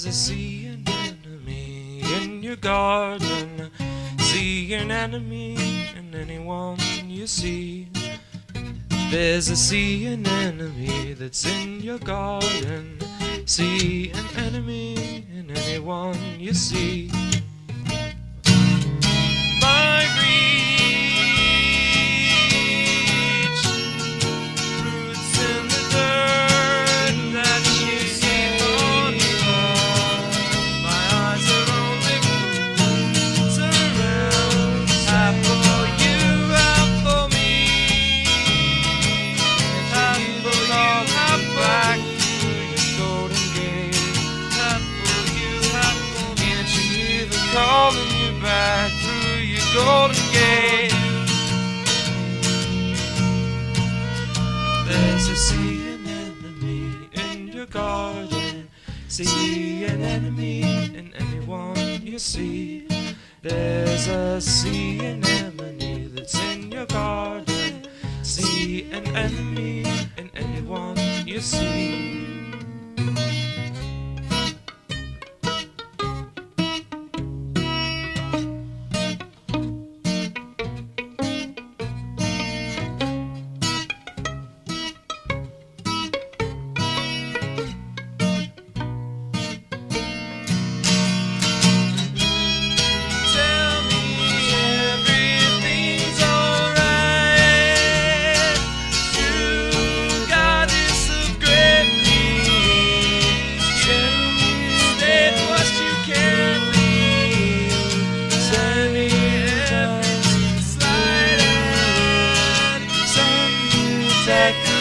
There's a sea anemone in your garden. See an enemy in anyone you see. There's a sea anemone that's in your garden. See an enemy in anyone you see. Calling you back through your golden gate? There's a sea anemone in your garden. See an enemy in anyone you see. There's a sea anemone that's in your garden. See an enemy in anyone you see. Everything's